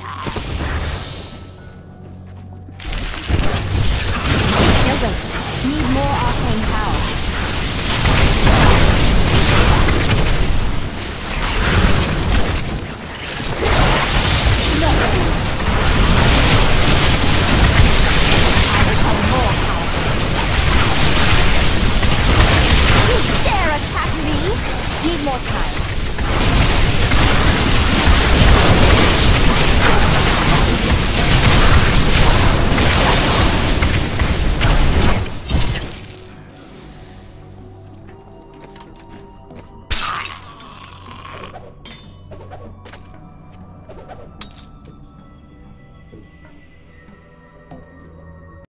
Yeah. more time.